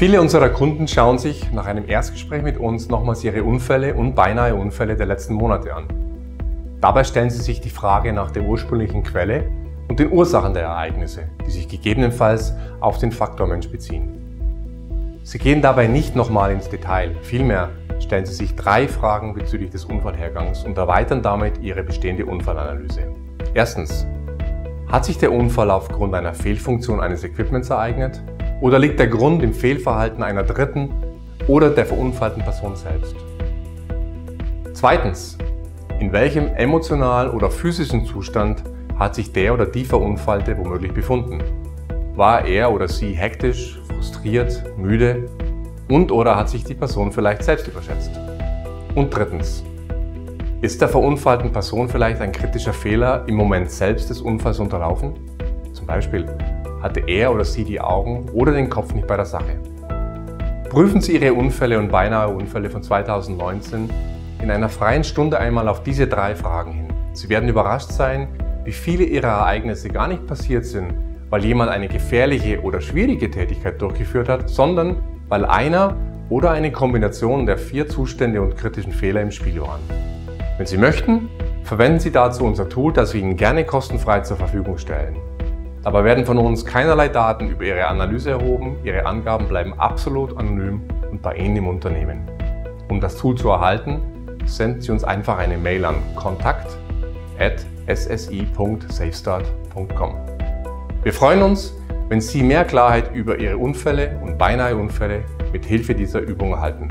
Viele unserer Kunden schauen sich nach einem Erstgespräch mit uns nochmals ihre Unfälle und beinahe Unfälle der letzten Monate an. Dabei stellen sie sich die Frage nach der ursprünglichen Quelle und den Ursachen der Ereignisse, die sich gegebenenfalls auf den Faktor Mensch beziehen. Sie gehen dabei nicht nochmal ins Detail, vielmehr stellen Sie sich drei Fragen bezüglich des Unfallhergangs und erweitern damit Ihre bestehende Unfallanalyse. Erstens. Hat sich der Unfall aufgrund einer Fehlfunktion eines Equipments ereignet? Oder liegt der Grund im Fehlverhalten einer dritten oder der verunfallten Person selbst? Zweitens. In welchem emotional oder physischen Zustand hat sich der oder die Verunfallte womöglich befunden? War er oder sie hektisch, frustriert, müde und oder hat sich die Person vielleicht selbst überschätzt? Und drittens. Ist der verunfallten Person vielleicht ein kritischer Fehler im Moment selbst des Unfalls unterlaufen? Zum Beispiel hatte er oder sie die Augen oder den Kopf nicht bei der Sache. Prüfen Sie Ihre Unfälle und beinahe Unfälle von 2019 in einer freien Stunde einmal auf diese drei Fragen hin. Sie werden überrascht sein, wie viele Ihrer Ereignisse gar nicht passiert sind, weil jemand eine gefährliche oder schwierige Tätigkeit durchgeführt hat, sondern weil einer oder eine Kombination der vier Zustände und kritischen Fehler im Spiel waren. Wenn Sie möchten, verwenden Sie dazu unser Tool, das wir Ihnen gerne kostenfrei zur Verfügung stellen. Dabei werden von uns keinerlei Daten über Ihre Analyse erhoben, Ihre Angaben bleiben absolut anonym und bei Ihnen im Unternehmen. Um das Tool zu erhalten, senden Sie uns einfach eine Mail an kontakt.ssi.safestart.com. Wir freuen uns, wenn Sie mehr Klarheit über Ihre Unfälle und beinahe Unfälle mit Hilfe dieser Übung erhalten.